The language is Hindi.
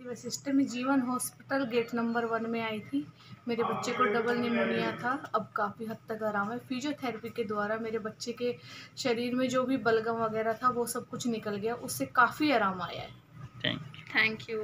मैं सिस्टर में जीवन हॉस्पिटल गेट नंबर वन में आई थी। मेरे बच्चे को डबल निमोनिया था। अब काफ़ी हद तक आराम है। फिजियोथेरेपी के द्वारा मेरे बच्चे के शरीर में जो भी बलगम वगैरह था वो सब कुछ निकल गया। उससे काफ़ी आराम आया है। Thank you